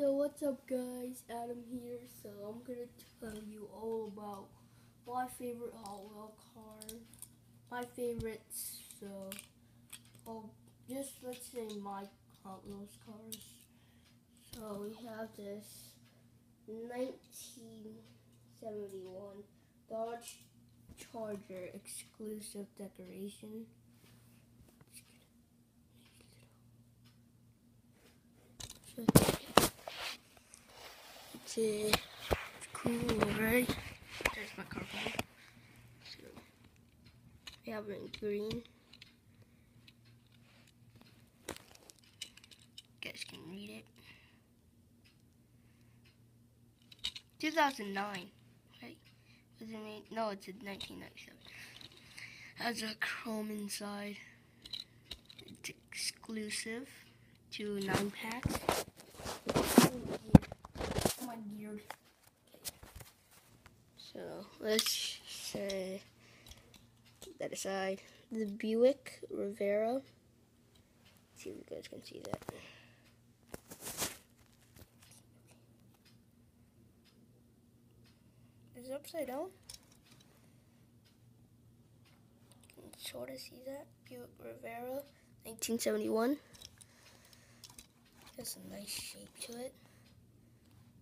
Yo, what's up guys? Adam here. So I'm gonna tell you all about my favorite Hot Wheel car. My favorites, so oh just let's say my Hot Wheels cars. So we have this 1971 Dodge Charger exclusive decoration. It's cool, right? There's my car. So, we have it in green. Guys can read it. 2009, right? Was it made? No, it's in 1997. Has a chrome inside. It's exclusive to nine packs. My gear. So let's say keep that aside. The Buick Riviera. see if you guys can see that. Is it upside down? Can you sort of see that? Buick Riviera, 1971. Has a nice shape to it.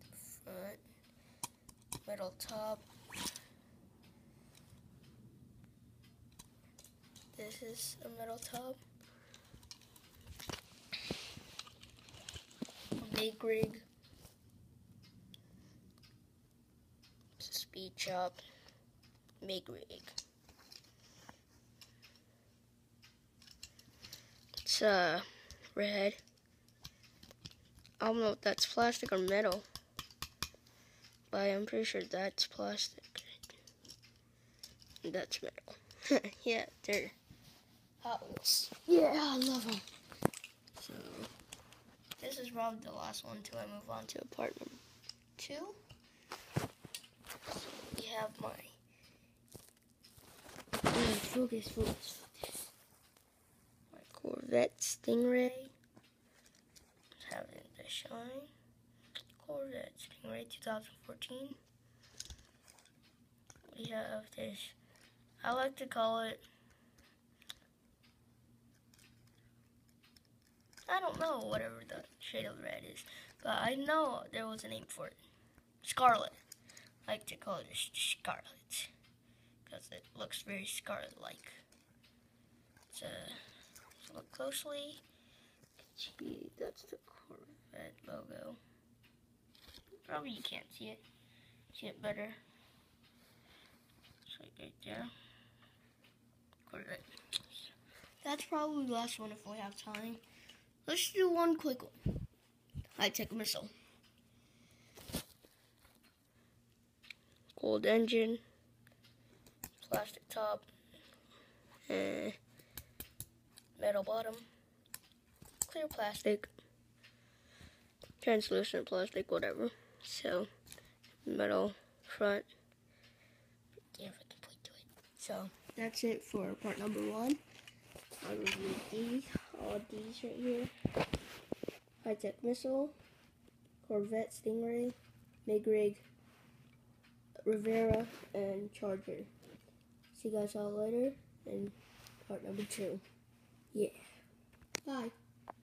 The front, metal top. This is a metal top. Big rig. It's a speed chop. Big rig. It's uh red. I don't know if that's plastic or metal. But I'm pretty sure that's plastic. That's metal. yeah, they're Hot Wheels. Yeah, I love them. So, this is probably the last one until I move on to part number two. So we have my focus, focus, focus. My Corvette Stingray. Having the shine. Corvette Stingray 2014. We have this. I like to call it. I don't know whatever the shade of red is, but I know there was a name for it. Scarlet. I like to call it Scarlet because it looks very scarlet-like. So, look closely. Gee, that's the Corvette logo. Probably you can't see it. See it better. It's like right there. Corvette. That's probably the last one if we have time. Let's do one quick one. High-tech missile. Gold engine. Plastic top. Uh, metal bottom. Clear plastic. Translucent plastic, whatever. So, metal front. Yeah, if I can point to it. So, that's it for part number one. I these, all these right here. High-tech missile, Corvette Stingray, MiG-Rig, Riviera, and Charger. See you guys all later in part number two. Yeah. Bye.